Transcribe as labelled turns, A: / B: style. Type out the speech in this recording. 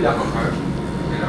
A: 这俩好看这俩